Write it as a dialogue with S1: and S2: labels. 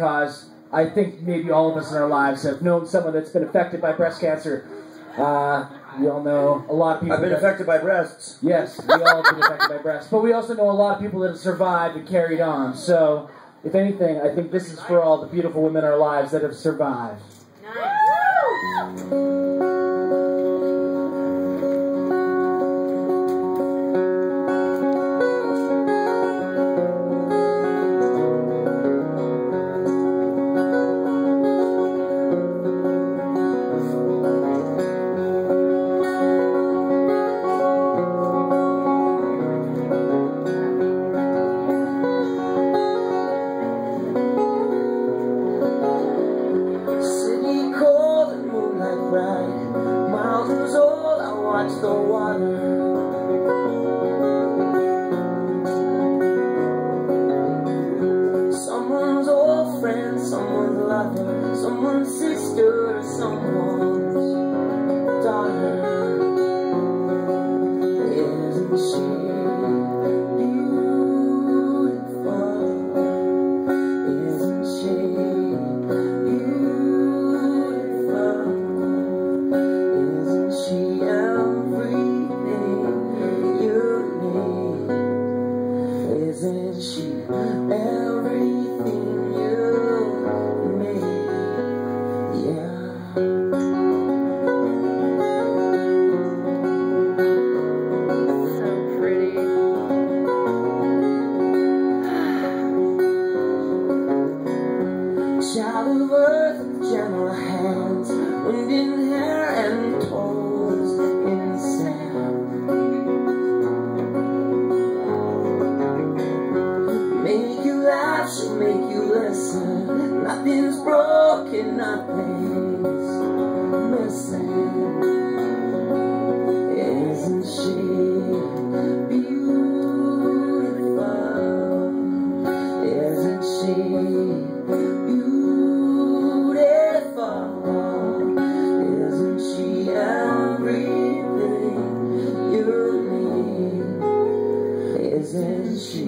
S1: because I think maybe all of us in our lives have known someone that's been affected by breast cancer. Uh, we all know a lot of people.
S2: I've been
S1: that-
S2: affected by breasts.
S1: Yes, we all have been affected by breast, but we also know a lot of people that have survived and carried on. So, if anything, I think this is for all the beautiful women in our lives that have survived.
S3: City watch the water. Someone's old friend, someone's lover, someone's sister, or someone's daughter. Isn't she Of gentle hands, wind in hair and toes in sand. Make you laugh, she'll make you listen. Nothing's broken, nothing's And she